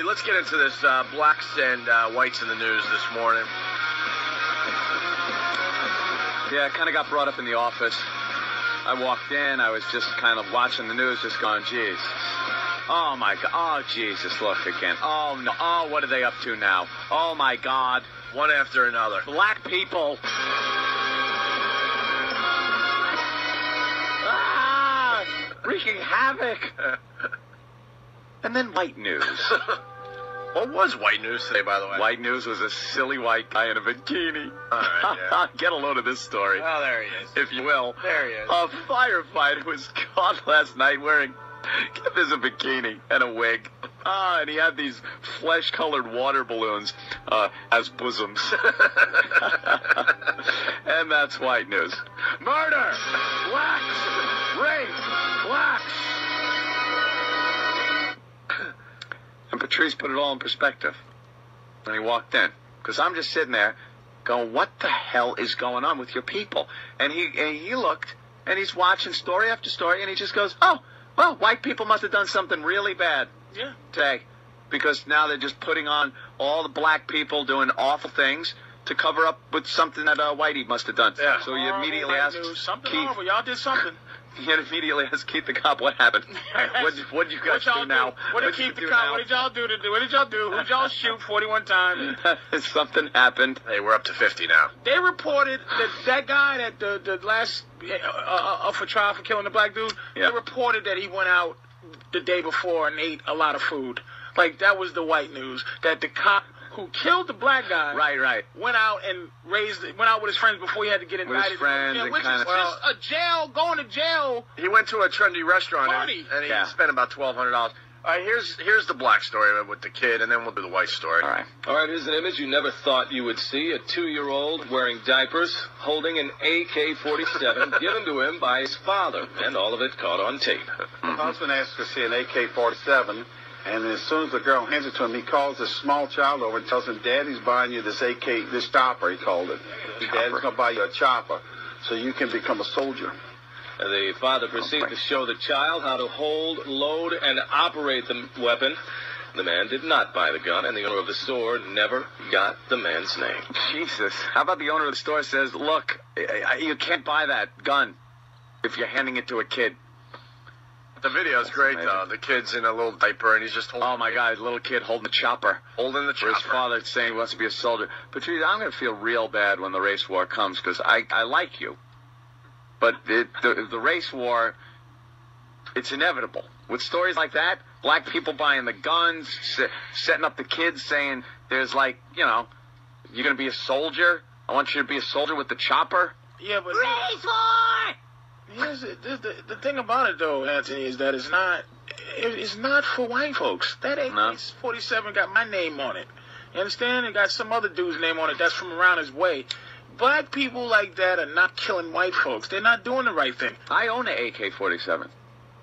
Let's get into this uh, blacks and uh, whites in the news this morning. Yeah, I kind of got brought up in the office. I walked in, I was just kind of watching the news, just going, Jesus. Oh my God. Oh, Jesus, look again. Oh, no. Oh, what are they up to now? Oh my God. One after another. Black people. Ah, wreaking havoc. and then white news. what was white news today, by the way? White news was a silly white guy in a bikini. Right, yeah. Get a load of this story. Oh, there he is. if you will. There he is. A firefighter was caught last night wearing there's a bikini and a wig. Ah, and he had these flesh-colored water balloons uh, as bosoms. and that's white news. Murder! Blacks! Rape! Blacks! Patrice put it all in perspective And he walked in. Because I'm just sitting there going, what the hell is going on with your people? And he, and he looked, and he's watching story after story, and he just goes, oh, well, white people must have done something really bad Yeah. today. Because now they're just putting on all the black people doing awful things to cover up with something that uh, Whitey must have done. Yeah. So you immediately white ask news. something Keith, horrible. Y'all did something. You immediately ask Keith the cop what happened. what what you guys what y'all do now? What did What'd you keep the cop? now? What did y'all do to do? What did y'all do? Who did y'all shoot 41 times? something happened. Hey, we're up to 50 now. They reported that that guy that the the last uh, uh, uh, for trial for killing the black dude. Yeah. They reported that he went out the day before and ate a lot of food. Like that was the white news that the cop who killed the black guy Right, right. went out and raised went out with his friends before he had to get his indicted. friends yeah, and which kinda- is just a jail going to jail. He went to a trendy restaurant and, Party. and he Yeah. spent about $1,200. All right, here's here's the black story with the kid, and then we'll do the white story. All right. All right, here's an image you never thought you would see. A two-year-old wearing diapers holding an AK-47 given to him by his father, and all of it caught on tape. The husband asked to see an AK-47, and as soon as the girl hands it to him, he calls this small child over and tells him, "Daddy's buying you this AK, this chopper." He called it. Daddy's gonna buy you a chopper, so you can become a soldier. The father oh, proceeded to show the child how to hold, load, and operate the weapon. The man did not buy the gun, and the owner of the store never got the man's name. Jesus. How about the owner of the store says, look, I- I- you can't buy that gun if you're handing it to a kid. The video's great, amazing. though. The kid's in a little diaper, and he's just holding, Oh my God, little kid holding the chopper. holding the For his chopper. father saying he wants to be a soldier. Patrice, I'm going to feel real bad when the race war comes because I, I like you. But it, the, the race war, it's inevitable. With stories like that, black people buying the guns, se- setting up the kids saying there's like, you know, you're going to be a soldier. I want you to be a soldier with the chopper. Yeah, but Race war! Here's the, the, the, the thing about it though, Anthony, is that it's not it, it's not for white folks. That No. AK-47 got my name on it. You understand? It got some other dude's name on it. That's from around his way. Black people like that are not killing white folks. They're not doing the right thing. I own an AK-47.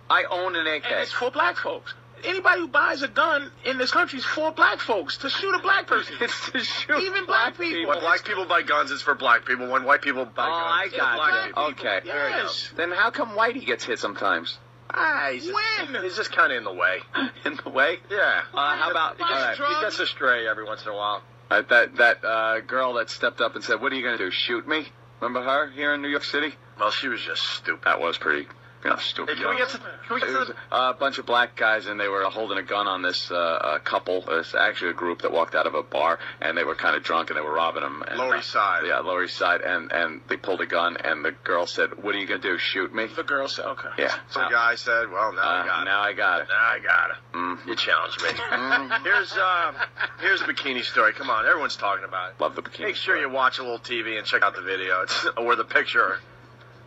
I own an AK. And it's for black folks. Anybody who buys a gun in this country is for black folks to shoot a black person. It's to shoot Even black people. When black people buy guns, it's for black people. When white people buy Oh, I guns, it's got for black people. Okay. Yes. Then how come Whitey gets hit sometimes? Ah, he's just, When? He's just kind of in the way. In the way? Yeah. Uh, how about He gets all right. He gets astray every once in a while. Uh, that that uh, girl that stepped up and said, "What are you going to do? Shoot me?" Remember her here in New York City? Well, she was just stupid. That was pretty, you stupid. Hey, can we get to? Can we get It to? a bunch of black guys, and they were holding a gun on this uh, couple. It's actually a group that walked out of a bar, and they were kind of drunk, and they were robbing them. And, Lower East Side. Yeah, Lower East Side, and and they pulled a gun, and the girl said, "What are you going to do? Shoot me?" The girl said, okay. Yeah. So the guy said, "Well, now Uh, I got it. now I got it. Now I got it. Mm. You challenged me." Mm. here's uh, here's a bikini story. Come on, everyone's talking about it. Love the bikini. Make sure you watch a little TV and check out the video. It's or the picture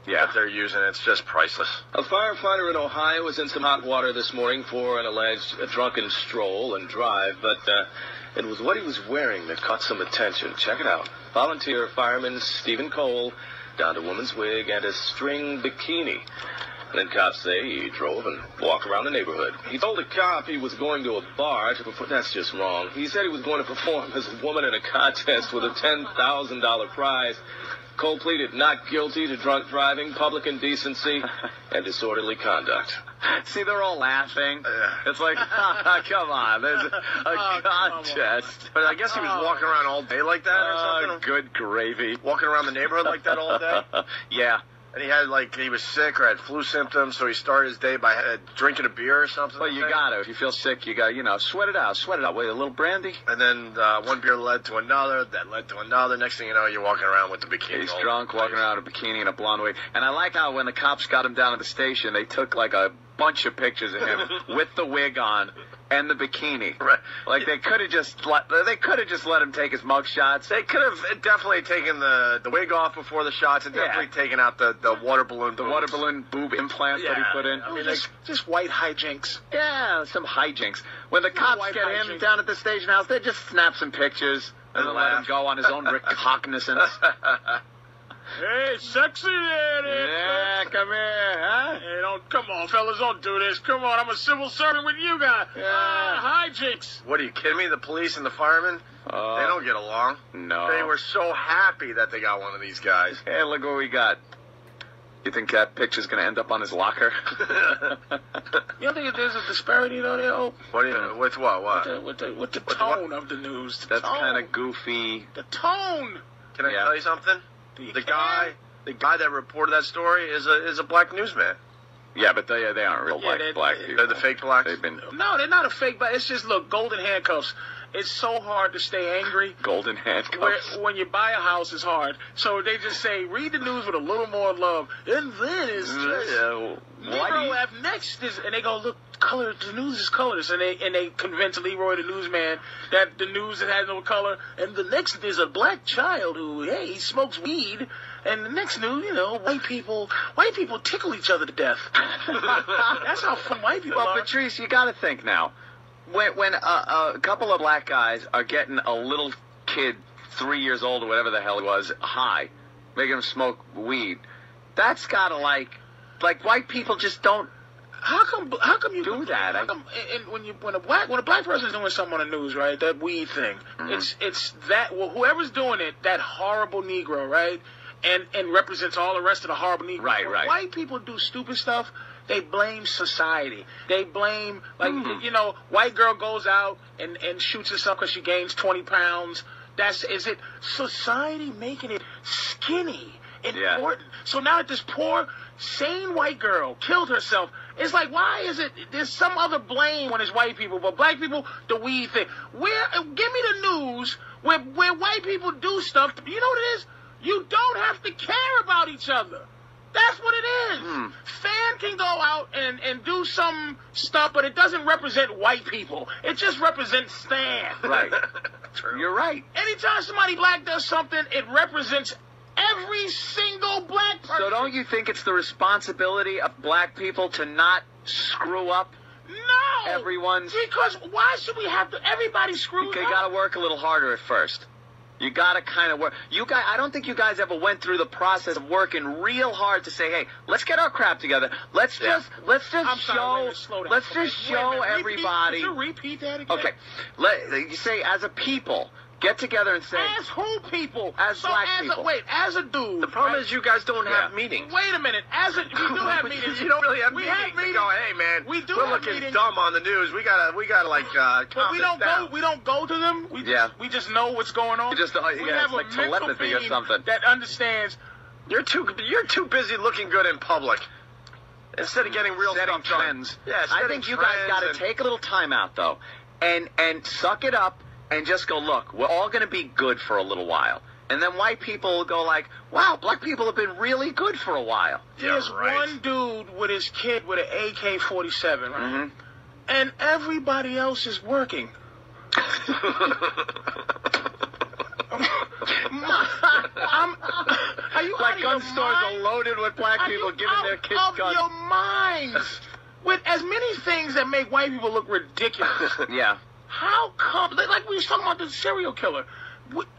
Yeah. they're using. it. It's just priceless. A firefighter in Ohio was in some hot water this morning for an alleged drunken stroll and drive, but uh, it was what he was wearing that caught some attention. Check it out. Volunteer fireman Stephen Cole donned a woman's wig and a string bikini. And then cops say he drove and walked around the neighborhood. He told a cop he was going to a bar to perform. That's just wrong. He said he was going to perform as a woman in a contest with a $10,000 prize. Cole pleaded not guilty to drunk driving, public indecency, and disorderly conduct. See, they're all laughing. It's like, ah, come on, there's oh, a, a Oh, contest. But I guess he was Oh. walking around all day like that or Oh, something. good gravy. Walking around the neighborhood like that all day. yeah. And he had like he was sick or had flu symptoms, so he started his day by uh, drinking a beer or something. Well, you got to. If you feel sick, you got to, you know, sweat it out. Sweat it out. Wait, a little brandy? And then uh, one beer led to another, that led to another. Next thing you know, you're walking around with the bikini. He's drunk, walking around in a bikini and a blonde wig. And I like how when the cops got him down at the station, they took like a bunch of pictures of him with the wig on and the bikini. Right. Like they could have just let they could have just let him take his mug shots. They could have definitely taken the, the wig off before the shots and Yeah. definitely taken out the, the water balloon. The water balloon boob implant that he put in. I mean, just, just white hijinks. Yeah, some hijinks. When the cops get him down at the station house, they just snap some pictures and And let him go on his own recognizance. Hey, sexy there, yeah, come here, huh? Hey, don't come on, fellas, don't do this. Come on, I'm a civil servant with you guys. Yeah. Ah, hijinks. What are you kidding me? The police and the firemen, Uh, they don't get along. No. They were so happy that they got one of these guys. Hey, look what we got. You think that picture's gonna end up on his locker? You don't think there's a disparity though there, Hope? What do you, with what? What? With the, with the, with the With the what? tone of the news. The That's kind of goofy. The tone. Can I Yeah. tell you something? The guy, the guy that reported that story is a is a black newsman. Yeah, but they they aren't real Yeah, black they- black people. They're the fake blacks. They've been No, they're not a fake, but it's just look, golden handcuffs. It's so hard to stay angry. golden Where, handcuffs. when you buy a house, it's hard. So they just say, read the news with a little more love. And then it's just Yeah, Leroy. F next is, and they go, look, color. The news is colorless, and they and they convince Leroy, the newsman, that the news has no color. And the next is a black child who, hey, he smokes weed. And the next news, you know, white people, white people tickle each other to death. That's how fun white people Well, are. Patrice, you got to think now. When when a, a couple of black guys are getting a little kid, three years old or whatever the hell he was, high, making him smoke weed, that's got to like, like white people just don't. How come? How come you Do that. How come? And when you when a black when a black person is doing something on the news, right? That weed thing. Mm-hmm. It's it's that well, whoever's doing it, that horrible Negro, right? And and represents all the rest of the horrible Negro. Right, When right. White people do stupid stuff. They blame society. They blame like Hmm. you know, white girl goes out and and shoots herself because she gains twenty pounds. That's is it society making it skinny Yeah. important. So now that this poor, sane white girl killed herself, it's like, why is it there's some other blame when it's white people, but black people, the weed thing. Where, give me the news where, where white people do stuff. You know what it is? You don't have to care about each other. That's what it is. Hmm. Fan can go out and, and do some stuff, but it doesn't represent white people. It just represents Stan. Right. True. You're right. Anytime somebody black does something, it represents every single black person. So don't you think it's the responsibility of black people to not screw up? No. Everyone's- Because why should we have to? Everybody screws up. got to work a little harder at first. You got to kind of work. You guys, I don't think you guys ever went through the process of working real hard to say, "Hey, let's get our crap together. Let's Yeah. just let's just I'm sorry, show down. let's just show minute, everybody." Repeat that again? Okay, let you say as a people, get together and say, As who people? As so black as people. A, wait, as a dude. The problem right? is you guys don't have meetings. Wait a minute. As a we do have meetings. You don't really have we meetings. have meetings. Go, hey man, We do we're have looking meetings. dumb on the news. We gotta, we gotta like, uh, But we don't down. go. We don't go to them. We just, Yeah. we just know what's going on. You just, uh, we yeah, have it's a like mental telepathy or being something. that understands. You're too, you're too busy looking good in public. Instead of getting real setting stuff done. trends. Yeah, I think you guys got to take a little time out though, and and suck it up and just go. Look, we're all going to be good for a little while, and then white people go like, "Wow, black people have been really good for a while." Yeah, There's right. one dude with his kid with an AK-47, right? Mhm. And everybody else is working. I'm, are you Like gun stores mind? are loaded with black Are people giving their kids of guns. your minds with as many things that make white people look ridiculous. Yeah. How come? Like we was talking about the serial killer.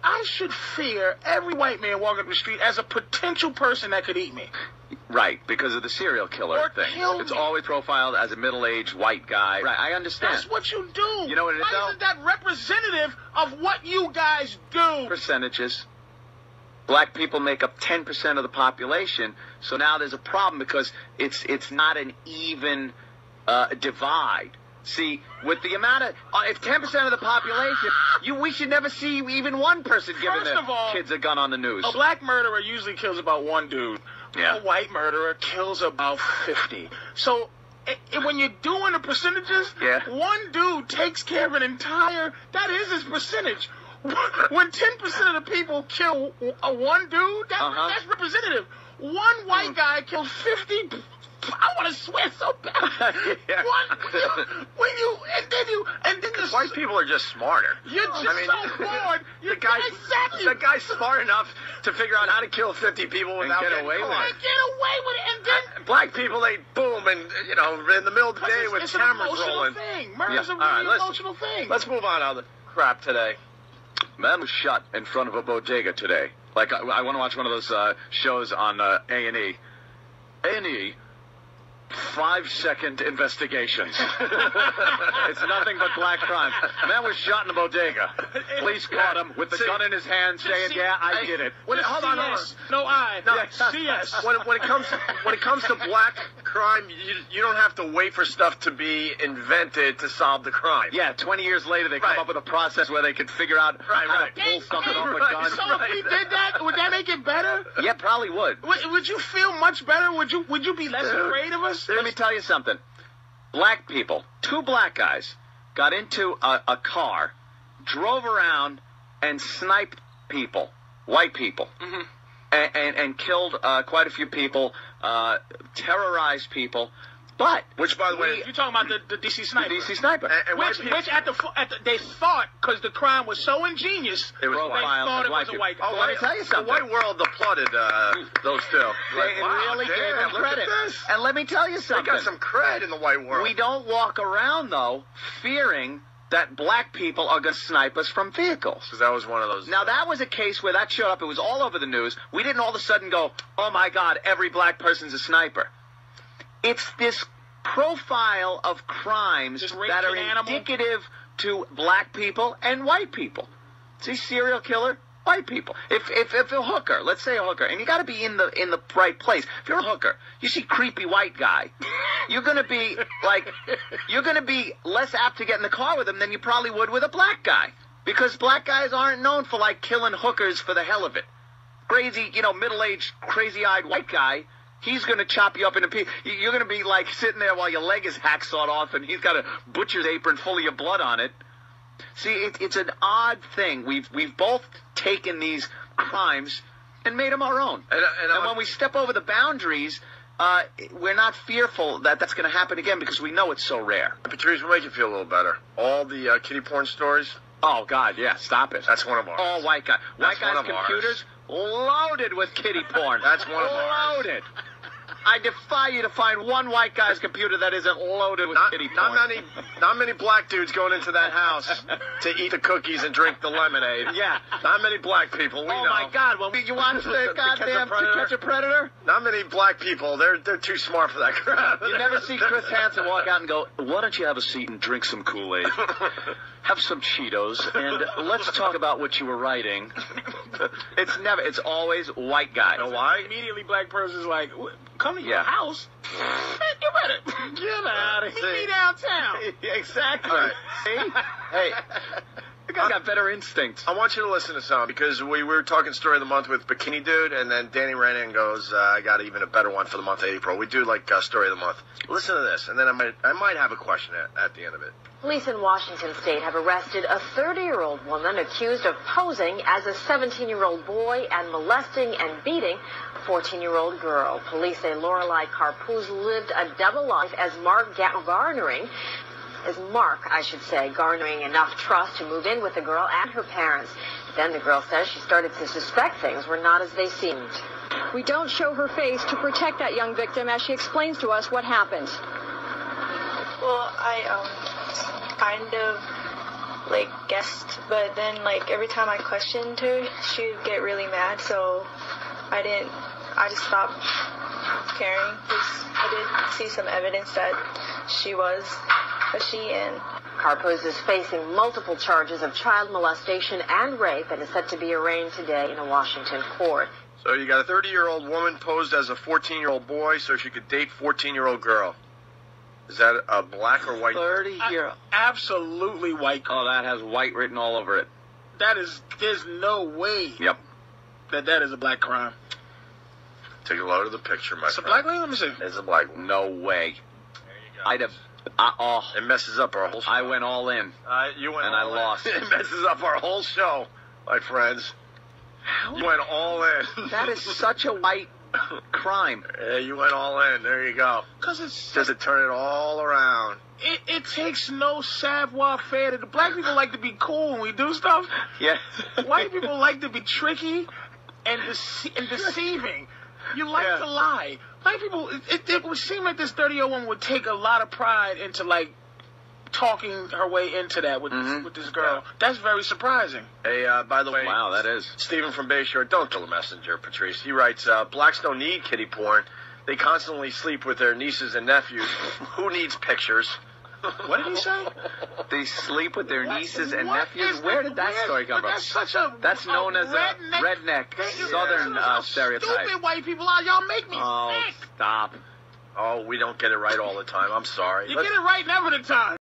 I should fear every white man walking up the street as a potential person that could eat me. Right, because of the serial killer Or thing. kill It's me. always profiled as a middle-aged white guy. Right, I understand. That's what you do. You know what it is, Why isn't that representative of what you guys do? percentages. Black people make up 10% of the population, so now there's a problem because it's it's not an even uh, divide. See, with the amount of uh, if 10% of the population, you we should never see even one person giving First their of all, kids a gun on the news. A black murderer usually kills about one dude. Yeah. A white murderer kills about 50. So i i when you're doing the percentages, Yeah. one dude takes care of an entire, that is his percentage. When 10% of the people kill a one dude, that, Uh-huh. that's representative. One white guy kills 50. I want to swear so bad. Yeah. One, when you, when you, and then you, and then the White people are just smarter. You're just I mean, so bored. You're the guy's exactly. the guy's smart enough to figure out how to kill 50 people without get getting away with caught. I get away with it, and then Black people, they boom, and you know, in the middle of the day it's, with it's an cameras emotional rolling. thing. Murder's Yeah. a All right, really let's- emotional thing. Let's move on out of the crap today. Man was shot in front of a bodega today. Like I, I want to watch one of those uh, shows on uh, A and E. A and E. Five second investigations. it's nothing but black crime. Man was shot in a bodega. Police caught him with the See- gun in his hand, saying, "Yeah, I Hey, did it." When, hold on, hold on. No I. No, CS. when, when it comes when it comes to black crime, you, you don't have to wait for stuff to be invented to solve the crime. Yeah, 20 years later, they come up with a process where they could figure out Right, how right. to pull something off a Right. gun. So if we did that, would that make it better? Yeah, probably would. Would, would you feel much better? Would you Would you be less Dude. afraid of us? Let me tell you something. Black people, two black guys, got into a, a car, drove around, and sniped people, white people, Mm-hmm. And, and, and killed uh, quite a few people, uh, terrorized people. But Which, by the way, You're talking about the, the DC the sniper. DC sniper. and, and Which, people, which at the, at the they thought because the crime was so ingenious, It was they thought it White was a white guy. Oh, Let me tell you something. The white world applauded uh, those two. They wow, really damn, gave them credit. And let me tell you They something. got some cred in the white world. We don't walk around though fearing that black people are going to snipe us from vehicles. Because that was one of those. Now that was a case where that showed up. It was all over the news. We didn't all of a sudden go, "Oh my God, every black person's a sniper." It's this profile of crimes that are raging animal? indicative to black people and white people. See, serial killer, white people. If if if a hooker, let's say a hooker, and you got to be in the in the right place. If you're a hooker, you see creepy white guy, you're gonna be like, you're gonna be less apt to get in the car with him than you probably would with a black guy, because black guys aren't known for like killing hookers for the hell of it. Crazy, you know, middle-aged, crazy-eyed white guy. He's gonna chop you up into pieces. You're gonna be like sitting there while your leg is hacksawed off, and he's got a butcher's apron full of your blood on it. See, it, it's an odd thing. We've we've both taken these crimes and made them our own. And, uh, and, uh, And when we step over the boundaries, uh, we're not fearful that that's going to happen again because we know it's so rare. Patrice, will make you feel a little better. All the uh, kitty porn stories. Oh God, yeah, stop it. That's one of ours. all white guy. White That's guys' of ours. computers loaded with kitty porn. That's one of ours. loaded. I defy you to find one white guy's computer that isn't loaded with Not, kitty not many, not many black dudes going into that house to eat the cookies and drink the lemonade. Yeah. Not many black people. We oh know. my God! When we, you watch To the Catch goddamn To Catch a Predator, Not many black people. They're they're too smart for that crap. you never see Chris Hansen walk out and go, "Why don't you have a seat and drink some Kool Aid, have some Cheetos, and let's talk about what you were writing." It's never. It's always white guy. You know why? Immediately, black person's like, "Come your house. You better get out of here. Meet me downtown." exactly. Right. See? Hey, the guy got better instincts. I want you to listen to some because we were talking story of the month with Bikini Dude, and then Danny ran in and goes, uh, "I got even a better one for the month of April." We do like uh, story of the month. Listen to this, and then I might I might have a question at, at the end of it. Police in Washington state have arrested a 30-year-old woman accused of posing as a 17-year-old boy and molesting and beating a 14-year-old girl. Police say Lorelei Carpuz lived a double life as Mark Ga- garnering as Mark, I should say, garnering enough trust to move in with the girl and her parents. Then the girl says she started to suspect things were not as they seemed. We don't show her face to protect that young victim as she explains to us what happened. Well, I um kind of like guessed, but then like every time I questioned her, she would get really mad. So I didn't. I just stopped caring because I did see some evidence that she was a she and Carpuz is facing multiple charges of child molestation and rape and is set to be arraigned today in a Washington court. So you got a 30 year old woman posed as a 14 year old boy so she could date 14 year old girl. Is that a black or white? 30 year. Old. Absolutely white. Oh, that has white written all over it. That is, there's no way Yep. that that is a black crime. Take a load of the picture, my It's a black lady? Let me see. It's a black one. No way. There you go. I'd have. I, oh, It messes up our whole. I went all in. Uh, you went and I lost. it messes up our whole show, my friends. You went all in. That is such a white crime. Yeah, you went all in. There you go. Because it's Does it turn it all around? it, it takes no savoir faire. The black people like to be cool when we do stuff. Yeah. White people like to be tricky and, dece- and deceiving. You like Yeah. to lie. White people, it, it, it would seem like this 30 year old woman would take a lot of pride into like talking her way into that with Mhm. with this girl. That's very surprising. Hey, uh, by the way, Wow, that is. Stephen from Bayshore, don't kill the messenger, Patrice. He writes, uh, blacks don't need kitty porn. They constantly sleep with their nieces and nephews. Who needs pictures? What did he say? They sleep with their nieces and What nephews. Where did that story come from? That's such a That's known as a redneck, redneck southern uh, stereotype. Stupid white people are. Y'all make me Oh, sick. stop. Oh, we don't get it right all the time. I'm sorry. You Let's- get it right never the time.